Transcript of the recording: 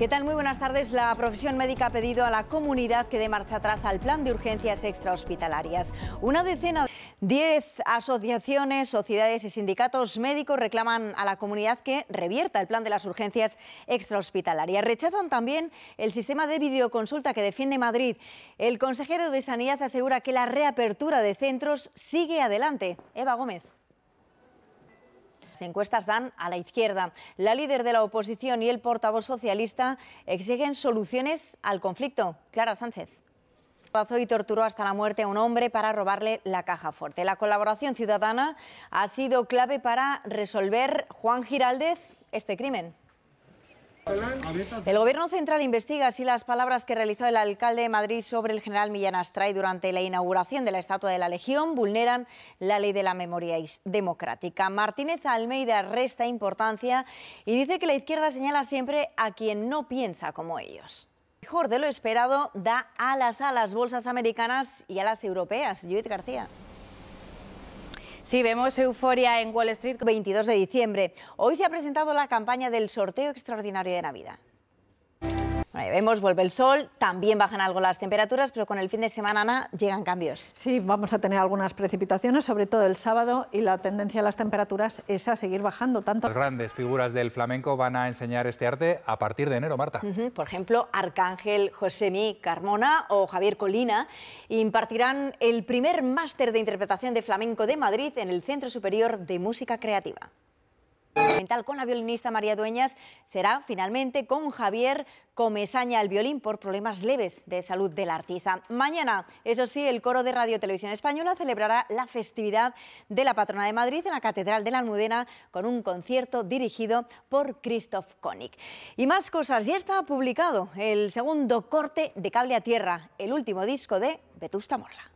¿Qué tal? Muy buenas tardes. La profesión médica ha pedido a la comunidad que dé marcha atrás al plan de urgencias extrahospitalarias. Una decena, diez asociaciones, sociedades y sindicatos médicos reclaman a la comunidad que revierta el plan de las urgencias extrahospitalarias. Rechazan también el sistema de videoconsulta que defiende Madrid. El consejero de Sanidad asegura que la reapertura de centros sigue adelante. Eva Gómez encuestas dan a la izquierda. La líder de la oposición y el portavoz socialista exigen soluciones al conflicto. Clara Sánchez y torturó hasta la muerte a un hombre para robarle la caja fuerte. La colaboración ciudadana ha sido clave para resolver, Juan Giraldez, este crimen. El Gobierno central investiga si las palabras que realizó el alcalde de Madrid sobre el general Millán Astray durante la inauguración de la Estatua de la Legión vulneran la ley de la memoria democrática. Martínez Almeida resta importancia y dice que la izquierda señala siempre a quien no piensa como ellos. Mejor de lo esperado da alas a las bolsas americanas y a las europeas. Judith García. Sí, vemos euforia en Wall Street. 22 de diciembre. Hoy se ha presentado la campaña del sorteo extraordinario de Navidad vemos, vuelve el sol, también bajan algo las temperaturas, pero con el fin de semana llegan cambios. Sí, vamos a tener algunas precipitaciones, sobre todo el sábado, y la tendencia de las temperaturas es a seguir bajando tanto. Las grandes figuras del flamenco van a enseñar este arte a partir de enero, Marta. Por ejemplo, Arcángel Josemí Carmona o Javier Colina impartirán el primer máster de interpretación de flamenco de Madrid en el Centro Superior de Música Creativa con la violinista María Dueñas será finalmente con Javier Comesaña al violín por problemas leves de salud del artista. Mañana, eso sí, el coro de Radio Televisión Española celebrará la festividad de la patrona de Madrid en la Catedral de la Almudena con un concierto dirigido por Christoph Koenig. Y más cosas, ya está publicado el segundo corte de Cable a Tierra, el último disco de Vetusta Morla.